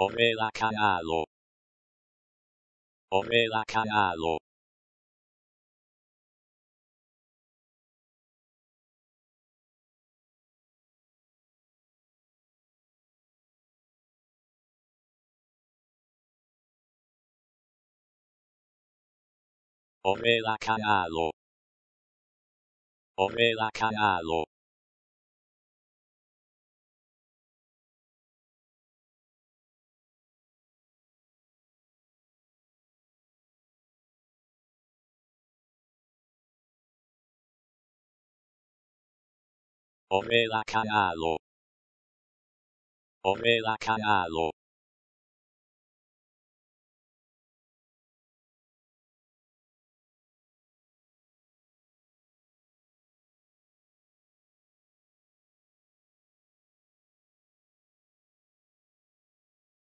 Ove la cagalo. Ove la cagalo. Ove la cagalo. Ove la cagalo. Ove la cagalo. Ove la cagalo.